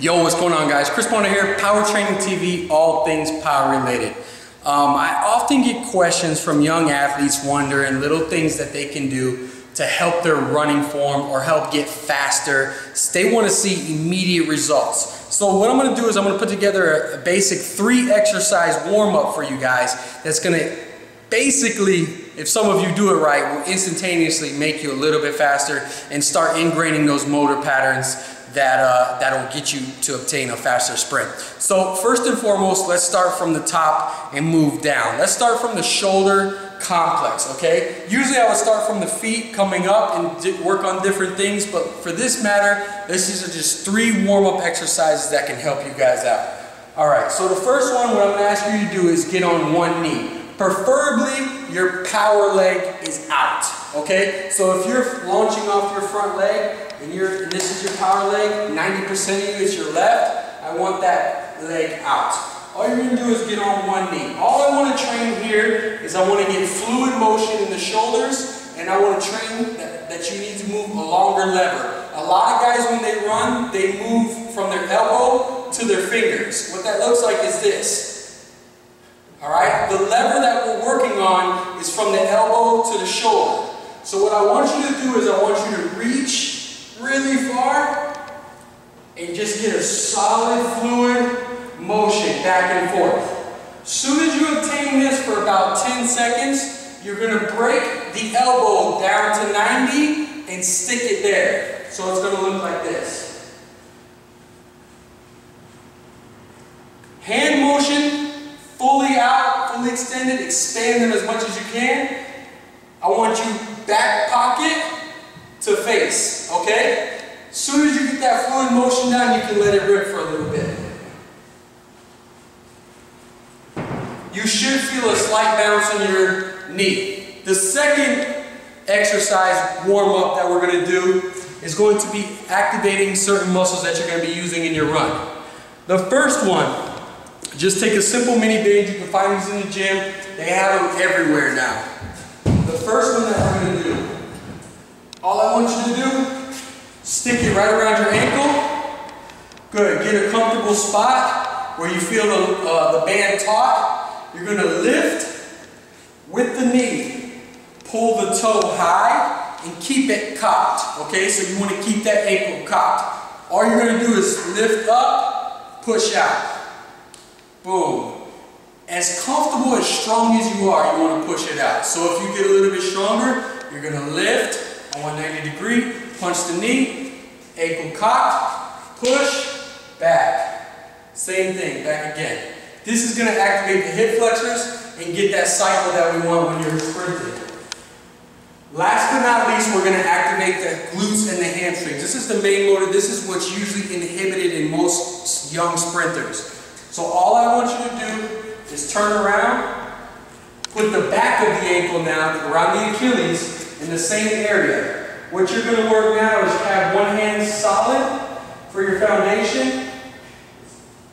Yo, what's going on guys? Chris Barnard here, Power Training TV, all things power related. Um, I often get questions from young athletes wondering little things that they can do to help their running form or help get faster. They want to see immediate results. So what I'm going to do is I'm going to put together a, basic three exercise warm up for you guys that's going to basically, if some of you do it right, will instantaneously make you a little bit faster and start ingraining those motor patterns that, uh, that'll get you to obtain a faster sprint. So first and foremost, let's start from the top and move down. Let's start from the shoulder complex, okay? Usually I would start from the feet coming up and work on different things, but for this matter, these are just three warm-up exercises that can help you guys out. All right, so the first one, what I'm gonna ask you to do is get on one knee. Preferably, your power leg is out, okay? So if you're launching off your front leg, and, you're, this is your power leg, 90% of you is your left, I want that leg out. All you're going to do is get on one knee. All I want to train here is I want to get fluid motion in the shoulders, and I want to train that, that you need to move a longer lever. A lot of guys, when they run, they move from their elbow to their fingers. What that looks like is this. All right? The lever that we're working on is from the elbow to the shoulder. So what I want you to do is I want you to reach really far and just get a solid fluid motion back and forth. Soon as you obtain this for about 10 seconds, you're going to break the elbow down to 90 and stick it there. So it's going to look like this. Hand motion, fully out, fully extended, expand them as much as you can. I want you back pocket, to face, okay? As soon as you get that fluid motion down, you can let it rip for a little bit. You should feel a slight bounce in your knee. The second exercise warm-up that we're going to do is going to be activating certain muscles that you're going to be using in your run. The first one, just take a simple mini band. You can find these in the gym. They have them everywhere now. The first one that we're going to do all I want you to do, stick it right around your ankle. Good, get a spot where you feel the, uh, the band taut. You're gonna lift with the knee. Pull the toe high and keep it cocked, okay? So you wanna keep that ankle cocked. All you're gonna do is lift up, push out. Boom. As comfortable, as strong as you are, you wanna push it out. So if you get a little bit stronger, you're gonna lift, on 190 degree, punch the knee, ankle cocked, push, back. Same thing, back again. This is going to activate the hip flexors and get that cycle that we want when you're sprinting. Last but not least, we're going to activate the glutes and the hamstrings. This is the main motor. This is what's usually inhibited in most young sprinters. So all I want you to do is turn around, put the back of the ankle now around the Achilles, in the same area. What you're going to work now is have one hand solid for your foundation.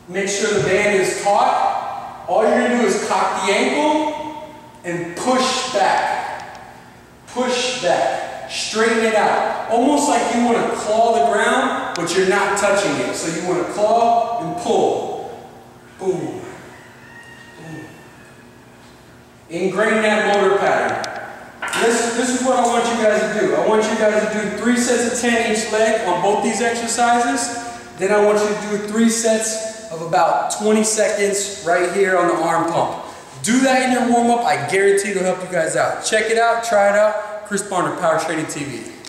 Make sure the band is taut. All you're going to do is cock the ankle and push back. Push back. Straighten it out. Almost like you want to claw the ground, but you're not touching it. So you want to claw and pull. Boom. Boom. Ingrain that motor pattern. This, this is what I want you guys to do. I want you guys to do three sets of 10 each leg on both these exercises. Then I want you to do three sets of about 20 seconds right here on the arm pump. Do that in your warm-up. I guarantee it'll help you guys out. Check it out. Try it out. Chris Barnard, Power Training TV.